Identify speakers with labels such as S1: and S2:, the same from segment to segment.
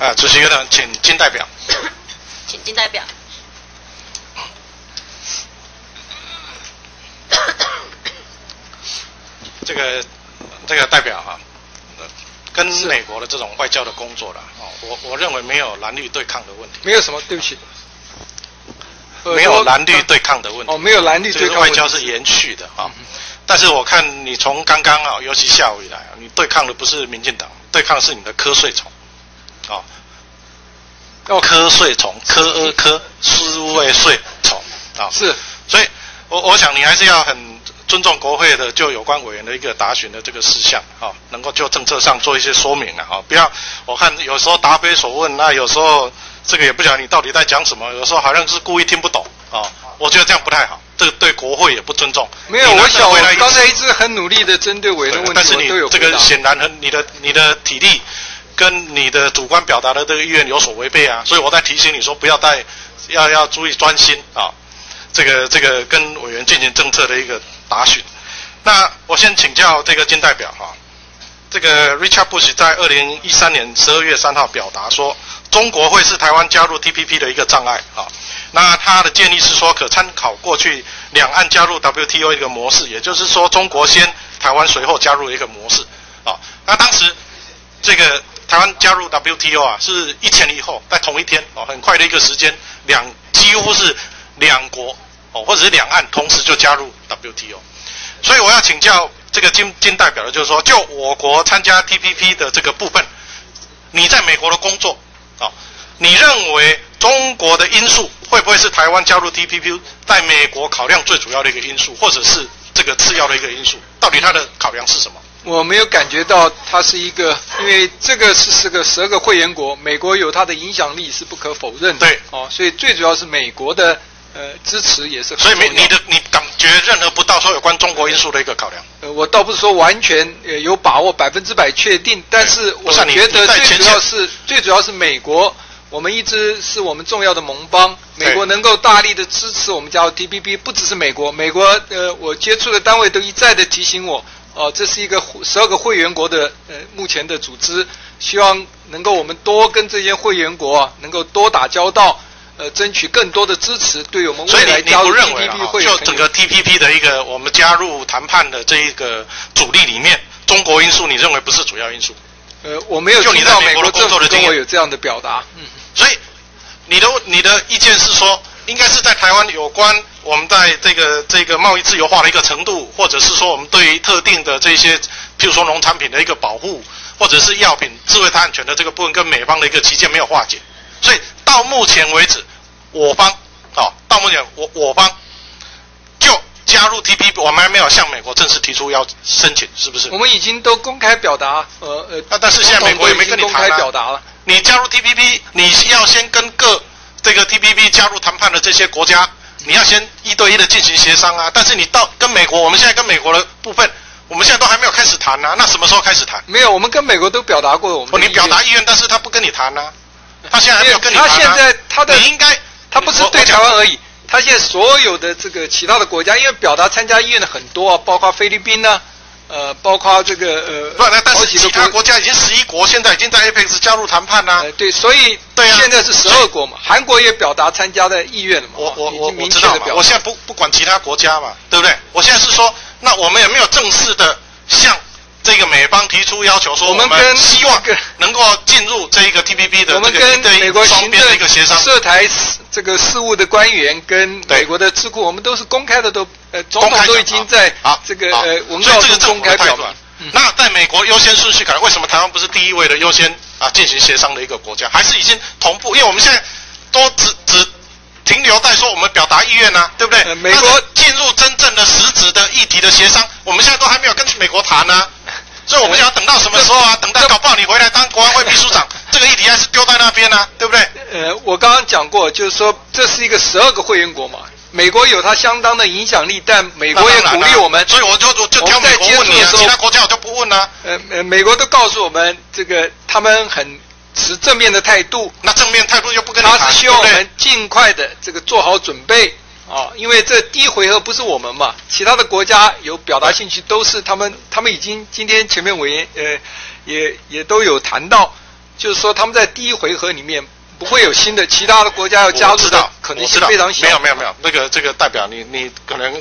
S1: 啊，主席院长，请金代表。
S2: 请金代表。
S1: 这个这个代表哈，跟美国的这种外交的工作了，哦，我我认为没有蓝绿对抗的问题。
S3: 没有什么，对不起。
S1: 没有蓝绿对抗的问题。
S3: 哦，没有蓝绿对抗。
S1: 外交是延续的啊。但是我看你从刚刚啊，尤其下午以来，你对抗的不是民进党，对抗的是你的瞌睡虫，啊，瞌睡虫，科呃科，思维睡虫，啊，
S3: 是。
S1: 所以，我我想你还是要很尊重国会的就有关委员的一个答询的这个事项，啊，能够就政策上做一些说明了，哈，不要我看有时候答非所问，那有时候这个也不晓得你到底在讲什么，有时候好像是故意听不懂，啊，我觉得这样不太好，这个对国会也不尊重。
S3: 没有，我想我刚才一直很努力的针对委员的问题，
S1: 但是你这个显然很你的你的体力跟你的主观表达的这个意愿有所违背啊，所以我在提醒你说不要带，要要注意专心啊。这个这个跟委员进行政策的一个答询，那我先请教这个金代表哈，这个 Richard Bush 在二零一三年十二月三号表达说，中国会是台湾加入 TPP 的一个障碍啊，那他的建议是说可参考过去两岸加入 WTO 一个模式，也就是说中国先，台湾随后加入一个模式啊，那当时这个台湾加入 WTO 啊是一前一后，在同一天哦，很快的一个时间，两几乎是。两国哦，或者是两岸同时就加入 WTO，所以我要请教这个金金代表的，就是说，就我国参加 TPP 的这个部分，你在美国的工作啊，你认为中国的因素会不会是台湾加入 TPP 在美国考量最主要的一个因素，或者是这个次要的一个因素？到底它的考量是什么？
S3: 我没有感觉到它是一个，因为这个是是个十二个会员国，美国有它的影响力是不可否认的。
S1: 对，
S3: 哦，所以最主要是美国的。呃，支持也是，
S1: 所以没你的你感觉任何不到说有关中国因素的一个考量。
S3: 呃，我倒不是说完全呃有把握百分之百确定，但是我觉得最主要是最主要是美国，我们一直是我们重要的盟邦，美国能够大力的支持我们加入 TPP，不只是美国，美国呃我接触的单位都一再的提醒我，哦，这是一个十二个会员国的呃目前的组织，希望能够我们多跟这些会员国能够多打交道。呃，争取更多的支持，对我们未来加入 TPP 会
S1: 就整个 TPP 的一个我们加入谈判的这一个主力里面，中国因素你认为不是主要因素？
S3: 呃，我没有
S1: 就你在美国的工作的经验
S3: 有这样的表达。嗯，
S1: 所以你的你的意见是说，应该是在台湾有关我们在这个这个贸易自由化的一个程度，或者是说我们对于特定的这些，譬如说农产品的一个保护，或者是药品智慧财产权的这个部分，跟美方的一个旗舰没有化解，所以到目前为止。我方，哦，到目前我我方就加入 TPP，我们还没有向美国正式提出要申请，是不是？
S3: 我们已经都公开表达，呃呃，
S1: 那但是现在美国也没跟你谈
S3: 了。
S1: 你加入 TPP，你要先跟各这个 TPP 加入谈判的这些国家，你要先一对一的进行协商啊。但是你到跟美国，我们现在跟美国的部分，我们现在都还没有开始谈呢。那什么时候开始谈？
S3: 没有，我们跟美国都表达过我们。
S1: 你表达意愿，但是他不跟你谈呢。他现在还没有跟你谈。
S3: 他现在他的
S1: 你应该。
S3: 他不是对台湾而已，他现在所有的这个其他的国家，因为表达参加意愿的很多啊，包括菲律宾呢，呃，包括这个呃，
S1: 不，那但是其他国家已经十一国，现在已经在 APEC 加入谈判啦。
S3: 对，所以对啊现在是十二国嘛，韩国也表达参加的意愿了嘛。
S1: 我我我我知道嘛，我现在不不管其他国家嘛，对不对？我现在是说，那我们有没有正式的向？这个美方提出要求说，我们希望能够进入这一个 TPP 的这个
S3: 美国
S1: 双边的一个协商。
S3: 涉台这个事务的官员跟美国的智库，我们都是公开的，都呃总统都已经在这个呃文告中公开表达。
S1: 那在美国优先顺序，可能为什么台湾不是第一位的优先啊进行协商的一个国家？还是已经同步？因为我们现在都只只。停留在说我们表达意愿呢，对不对？
S3: 美国
S1: 进入真正的实质的议题的协商，我们现在都还没有跟美国谈呢，所以我们想等到什么时候啊？等到搞不好你回来当国安会秘书长，这个议题还是丢在那边呢，对不对？
S3: 呃，我刚刚讲过，就是说这是一个十二个会员国嘛，美国有它相当的影响力，但美国也鼓励我们，
S1: 所以我就就就挑美国问你啊，其他国家我就不问了。
S3: 呃呃，美国都告诉我们，这个他们很。持正面的态度，
S1: 那正面态度就不跟他
S3: 是希望我们尽快的这个做好准备啊，因为这第一回合不是我们嘛，其他的国家有表达兴趣，都是他们，他们已经今天前面委员呃也也都有谈到，就是说他们在第一回合里面不会有新的其他的国家要加入的可能性非常小。
S1: 没有没有没有，那个这个代表你你可能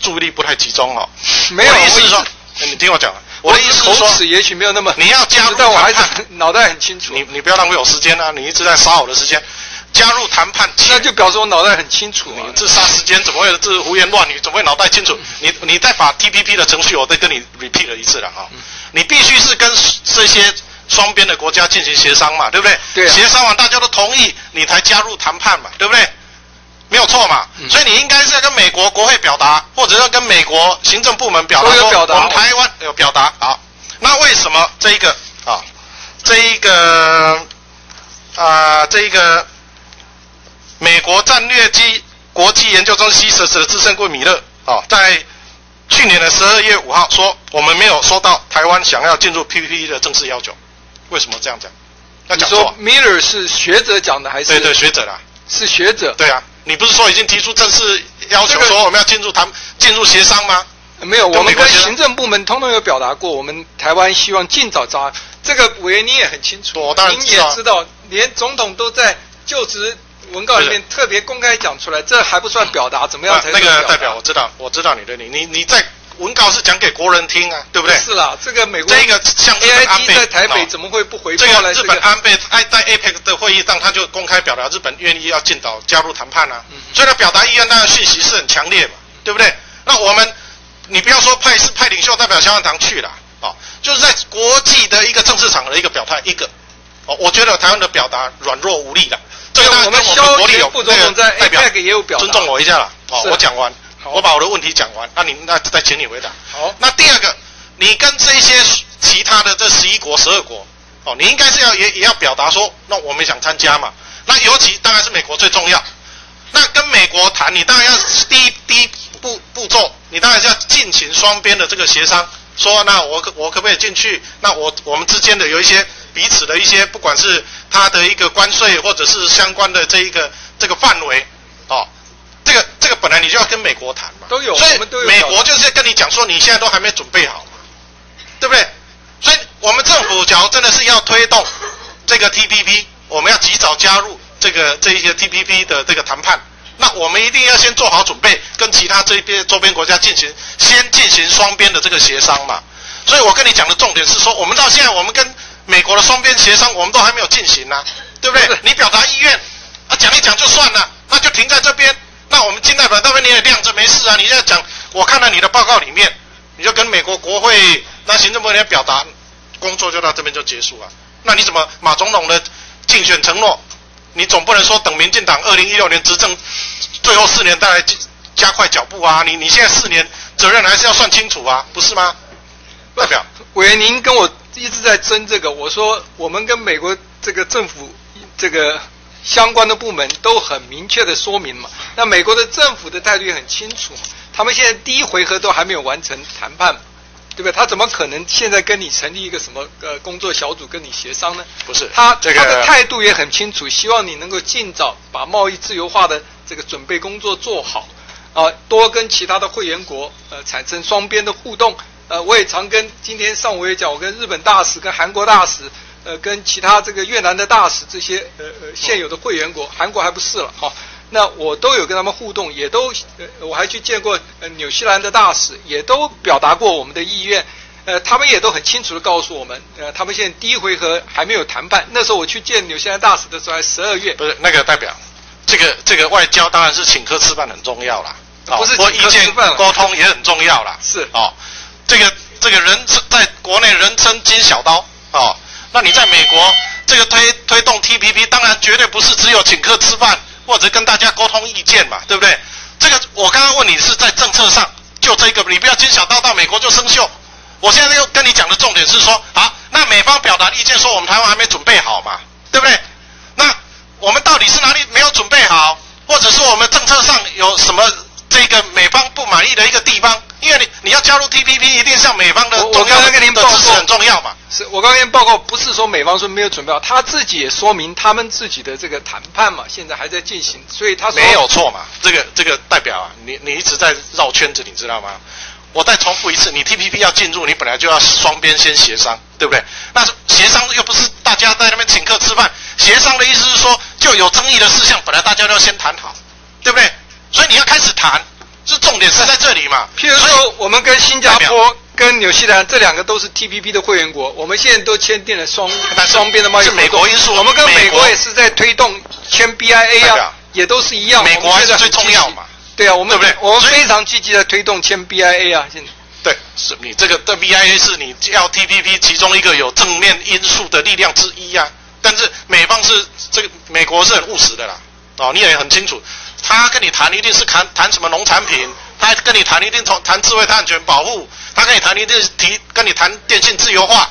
S1: 注意力不太集中哦。
S3: 没有，
S1: 意思是说，你听我讲。我的意思是说，
S3: 也许没有那么
S1: 你要加入，
S3: 但我还是脑袋很清楚。
S1: 你你不要浪费我时间啊！你一直在杀我的时间。加入谈判，
S3: 那就表示我脑袋很清楚。
S1: 你自杀时间怎么会这胡言乱语？怎么会脑袋清楚？你你再把 T P P 的程序，我再跟你 repeat 了一次了啊！你必须是跟这些双边的国家进行协商嘛，对不对？
S3: 对。
S1: 协商完大家都同意，你才加入谈判嘛，对不对？没有错嘛。所以你应该是要跟美国国会表达，或者要跟美国行政部门表达，
S3: 说我
S1: 们台湾有表达。好，那为什么这一个啊，这一个啊，这一个？美国战略机国际研究中心 CSIS 的资深顾问米勒啊，在去年的十二月五号说，我们没有收到台湾想要进入 PPP 的正式要求。为什么这样讲？
S3: 要讲错。米勒是学者讲的还是？
S1: 对对，学者啦。
S3: 是学者。
S1: 对啊，你不是说已经提出正式要求，说我们要进入谈进入协商吗？
S3: 没有，我们跟行政部门通通有表达过，我们台湾希望尽早招。这个委员你也很清楚，
S1: 我当然
S3: 您也知道，连总统都在就职。文告里面特别公开讲出来，这还不算表达，怎么样才？
S1: 那个代表我知道，我知道你的你你你在文稿是讲给国人听啊，对不对？
S3: 是啦，这个美国
S1: 这个像
S3: G 在台北怎么会不回报
S1: 呢？这个日本安倍在在 APEC 的会议上，他就公开表达日本愿意要进岛加入谈判啊，所以他表达意愿，当然讯息是很强烈嘛，对不对？那我们你不要说派是派领袖代表萧万堂去了啊，就是在国际的一个政治场合的一个表态，一个哦，我觉得台湾的表达软弱无力的。这个我们国力有
S3: 这个
S1: 代表
S3: 也有表
S1: 尊重我一下了。好，我讲完，我把我的问题讲完，那你那再请你回答。
S3: 好，
S1: 那第二个，你跟这些其他的这十一国、十二国，哦，你应该是要也也要表达说，那我们想参加嘛。那尤其当然是美国最重要。那跟美国谈，你当然要第一第一步步骤，你当然是要进行双边的这个协商，说那我可我可不可以进去？那我我们之间的有一些。彼此的一些，不管是它的一个关税，或者是相关的这一个这个范围，哦，这个这个本来你就要跟美国谈嘛，
S3: 都有，
S1: 所以。美国就是跟你讲说，你现在都还没准备好嘛，对不对？所以我们政府假如真的是要推动这个 TPP，我们要及早加入这个这一些 TPP 的这个谈判，那我们一定要先做好准备，跟其他这边周边国家进行先进行双边的这个协商嘛。所以我跟你讲的重点是说，我们到现在我们跟美国的双边协商，我们都还没有进行呢，对不对？你表达意愿，啊，讲一讲就算了，那就停在这边。那我们金代表那边你也晾着没事啊？你在讲，我看到你的报告里面，你就跟美国国会那行政部门表达，工作就到这边就结束了。那你怎么马总统的竞选承诺，你总不能说等民进党二零一六年执政最后四年再来加快脚步啊？你你现在四年责任还是要算清楚啊，不是吗？代表
S3: 委员，您跟我。一直在争这个，我说我们跟美国这个政府这个相关的部门都很明确的说明嘛。那美国的政府的态度也很清楚，他们现在第一回合都还没有完成谈判，对不对？他怎么可能现在跟你成立一个什么呃工作小组跟你协商呢？
S1: 不是，
S3: 他他的态度也很清楚，希望你能够尽早把贸易自由化的这个准备工作做好，啊，多跟其他的会员国呃产生双边的互动。呃，我也常跟今天上午也讲，我跟日本大使、跟韩国大使，呃，跟其他这个越南的大使这些呃呃现有的会员国，韩国还不是了哈。那我都有跟他们互动，也都呃我还去见过呃纽西兰的大使，也都表达过我们的意愿。呃，他们也都很清楚的告诉我们，呃，他们现在第一回合还没有谈判。那时候我去见纽西兰大使的时候，还十二月。
S1: 不是那个代表，这个这个外交当然是请客吃饭很重要啦，
S3: 不是请客吃饭，
S1: 沟通也很重要啦。
S3: 是
S1: 哦。这个这个人在国内人称金小刀啊，那你在美国这个推推动 TPP，当然绝对不是只有请客吃饭或者跟大家沟通意见嘛，对不对？这个我刚刚问你是在政策上，就这个，你不要金小刀到美国就生锈。我现在又跟你讲的重点是说，好，那美方表达意见说我们台湾还没准备好嘛，对不对？那我们到底是哪里没有准备好，或者是我们政策上有什么这个美方不满意的一个地方？因为你你要加入 TPP，一定向美方的
S3: 我刚刚跟您报告
S1: 很重要嘛。
S3: 是我刚刚报告，不是说美方说没有准备好，他自己也说明他们自己的这个谈判嘛，现在还在进行，所以他
S1: 没有错嘛。这个这个代表啊，你你一直在绕圈子，你知道吗？我再重复一次，你 TPP 要进入，你本来就要双边先协商，对不对？那协商又不是大家在那边请客吃饭，协商的意思是说，就有争议的事项，本来大家都要先谈好，对不对？所以你要开始谈，这重点是在这里嘛？
S3: 譬如说，我们跟新加坡、跟纽西兰这两个都是 TPP 的会员国，我们现在都签订了双双边的贸易是
S1: 美国因素，
S3: 我们跟美国也是在推动签 BIA 啊，也都是一样。
S1: 美国还是最重要嘛？
S3: 对啊，我们对不对？我们非常积极的推动签 BIA 啊，现在。
S1: 对，是你这个的 BIA 是你要 TPP 其中一个有正面因素的力量之一啊。但是美方是这个美国是很务实的啦，哦，你也很清楚，他跟你谈一定是谈谈什么农产品，他跟你谈一定从谈智慧碳权保护，他跟你谈一定是提跟你谈电信自由化，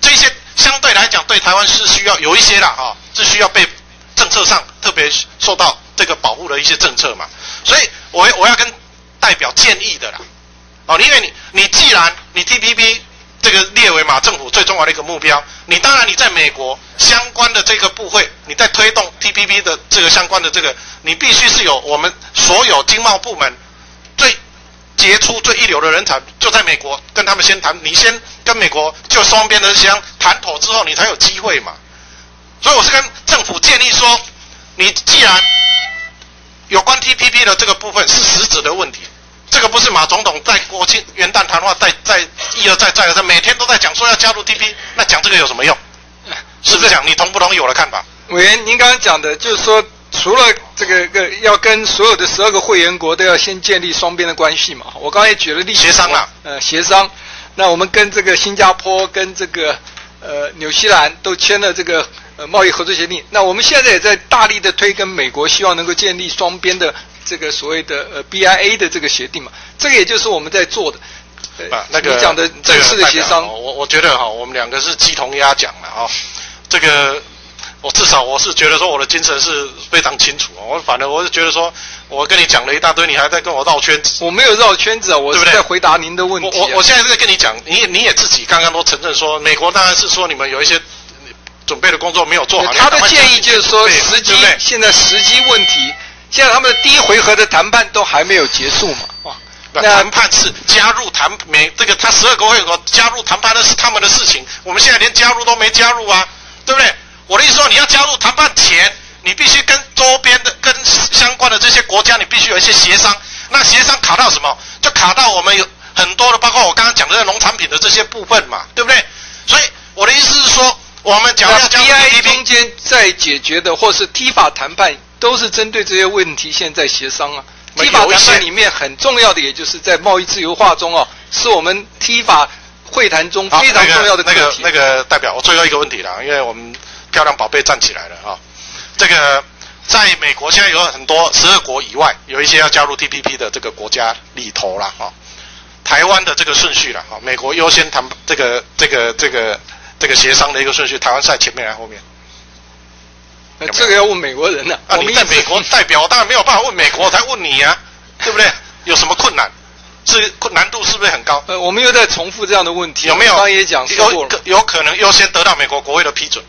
S1: 这些相对来讲对台湾是需要有一些啦，哈，是需要被政策上特别受到这个保护的一些政策嘛。所以，我我要跟代表建议的啦，哦，因为你你既然你 TPP 这个列为马政府最重要的一个目标，你当然你在美国相关的这个部会，你在推动 TPP 的这个相关的这个，你必须是有我们所有经贸部门最杰出、最一流的人才，就在美国跟他们先谈，你先跟美国就双边的相谈妥之后，你才有机会嘛。所以我是跟政府建议说，你既然有关 TPP 的这个部分是实质的问题，这个不是马总统在国庆元旦谈话在在一而再再而三每天都在讲说要加入 TPP，那讲这个有什么用？是不是讲你同不同意我的看法？
S3: 委员，您刚刚讲的就是说，除了这个个要跟所有的十二个会员国都要先建立双边的关系嘛？我刚才也举了例子，
S1: 协商啊，
S3: 呃，协商。那我们跟这个新加坡跟这个呃纽西兰都签了这个。呃，贸易合作协定，那我们现在也在大力的推跟美国，希望能够建立双边的这个所谓的呃 BIA 的这个协定嘛，这个也就是我们在做的。
S1: 啊，那个
S3: 你讲的正式的协商，
S1: 我我觉得哈，我们两个是鸡同鸭讲了啊。这个我至少我是觉得说我的精神是非常清楚，我反正我是觉得说，我跟你讲了一大堆，你还在跟我绕圈子。
S3: 我没有绕圈子啊，我是在回答您的问题。
S1: 我我现在在跟你讲，你你也自己刚刚都承认说，美国当然是说你们有一些。准备的工作没有做好。
S3: 他的建议就是说，时机现在时机问题，现在他们的第一回合的谈判都还没有结束嘛？哇，
S1: 那谈判是加入谈没这个他十二个会员加入谈判那是他们的事情，我们现在连加入都没加入啊，对不对？我的意思说，你要加入谈判前，你必须跟周边的、跟相关的这些国家，你必须有一些协商。那协商卡到什么？就卡到我们有很多的，包括我刚刚讲的农产品的这些部分嘛，对不对？所以我的意思是说。我们讲要
S3: B I 中间在解决的，或是 T 法谈判，都是针对这些问题，现在协商啊。T 法谈判里面很重要的，也就是在贸易自由化中哦，是我们 T 法会谈中非常重要的
S1: 那个那个代表。我最后一个问题了，因为我们漂亮宝贝站起来了啊。这个在美国现在有很多十二国以外，有一些要加入 T P P 的这个国家里头了啊。台湾的这个顺序了啊，美国优先谈这个这个这个。这个协商的一个顺序，台湾在前面还是后面？
S3: 这个要问美国人呢。
S1: 啊，你在美国代表，当然没有办法问美国，我才问你呀，对不对？有什么困难？是困难度是不是很高？
S3: 呃，我们又在重复这样的问题。
S1: 有没有？
S3: 刚也讲
S1: 有有可能优先得到美国国会的批准。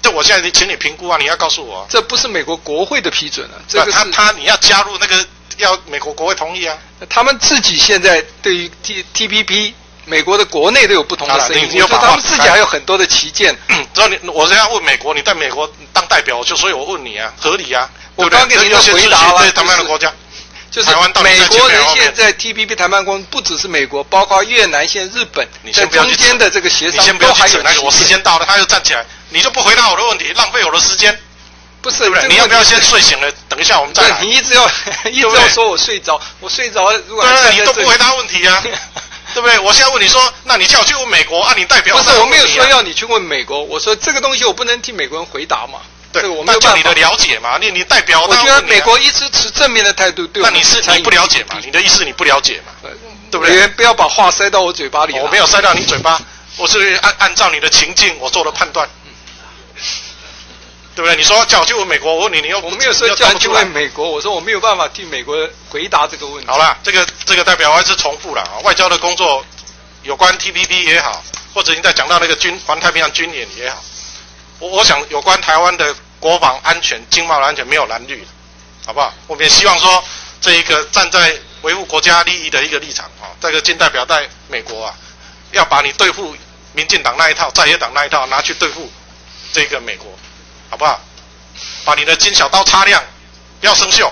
S1: 这我现在请你评估啊，你要告诉我。
S3: 这不是美国国会的批准啊，这个
S1: 他他你要加入那个要美国国会同意啊。
S3: 他们自己现在对于 T T P P。美国的国内都有不同的声音，他们自己还有很多的旗舰。
S1: 只要你，我是要问美国，你在美国当代表，就所以我问你啊，合理啊？
S3: 我刚给您的回答了，
S1: 谈判的国家，
S3: 就是美国人现在 TPP 谈判工不只是美国，包括越南、现日本，在中间的这个协商都还有。
S1: 那个我时间到了，他又站起来，你就不回答我的问题，浪费我的时间。
S3: 不是，不
S1: 是，你要不要先睡醒了？等一下我们再来。
S3: 你一直要 一直要说我睡着，我睡着，如果
S1: 你都不回答问题啊？对不对？我现在问你说，那你叫我去问美国啊？你代表
S3: 不是我没有说要你去问美国，我说这个东西我不能替美国人回答嘛。
S1: 对，
S3: 我
S1: 没有办你的了解嘛？你你代表，
S3: 我觉得美国一直持正面的态度，对。
S1: 那你是你不了解嘛？你的意思你不了解嘛？对不对？
S3: 不要把话塞到我嘴巴里。
S1: 我没有塞到你嘴巴，我是按按照你的情境我做了判断。对不对？你说叫去问美国，我问你，你要
S3: 我没有说叫去问美国，我说我没有办法替美国回答这个问题。
S1: 好了，这个这个代表还是重复了啊。外交的工作，有关 TPP 也好，或者你在讲到那个军环太平洋军演也好，我我想有关台湾的国防安全、经贸安全没有蓝绿，好不好？我们也希望说这一个站在维护国家利益的一个立场啊。这个金代表在美国啊，要把你对付民进党那一套、在野党那一套拿去对付这个美国。好不好？把你的金小刀擦亮不要生锈。